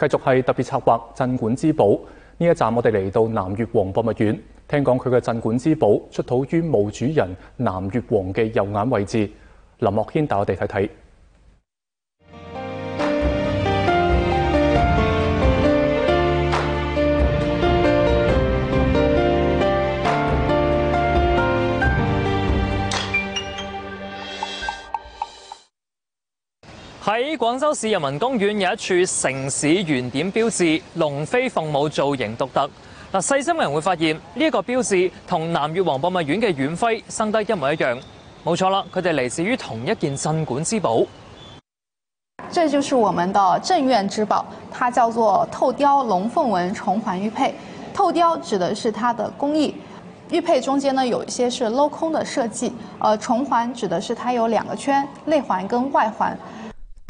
繼續係特別策劃鎮館之寶呢一站，我哋嚟到南越王博物院，聽講佢嘅鎮館之寶出土於墓主人南越王嘅右眼位置。林樂軒帶我哋睇睇。喺廣州市人民公園有一處城市圓點標誌，龍飛鳳舞造型獨特。嗱，細心嘅人會發現呢一個標誌同南越王博物院嘅院徽生得一模一樣。冇錯啦，佢哋嚟自於同一件鎮館之寶。這就是我們的鎮院之寶，它叫做透雕龍鳳紋重環玉佩。透雕指的是它的工藝，玉佩中間呢有一些是镂空的設計，呃重環指的是它有兩個圈，內環跟外環。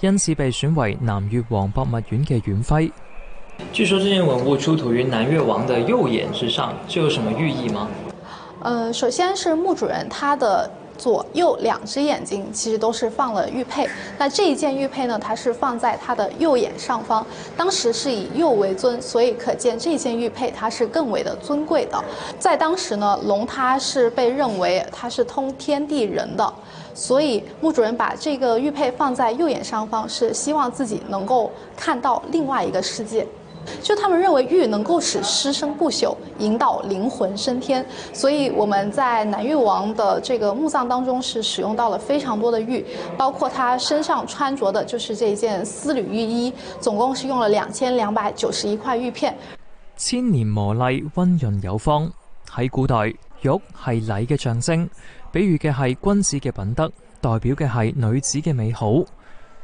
因此被选为南越王博物院嘅院徽。据说这件文物出土于南越王的右眼之上，这有什么寓意吗？呃，首先是墓主人他的左右两只眼睛其实都是放了玉佩。那这一件玉佩呢，它是放在他的右眼上方，当时是以右为尊，所以可见这件玉佩它是更为的尊贵的。在当时呢，龙它是被认为它是通天地人的。所以墓主人把这个玉佩放在右眼上方，是希望自己能够看到另外一个世界。就他们认为玉能够使屍生不朽，引导灵魂升天。所以我们在南越王的这个墓葬当中是使用到了非常多的玉，包括他身上穿着的就是这件丝缕玉衣，总共是用了两千两百九十一块玉片。千年磨砺，温润有方。喺古代，玉系礼嘅象征。比喻嘅系君子嘅品德，代表嘅系女子嘅美好。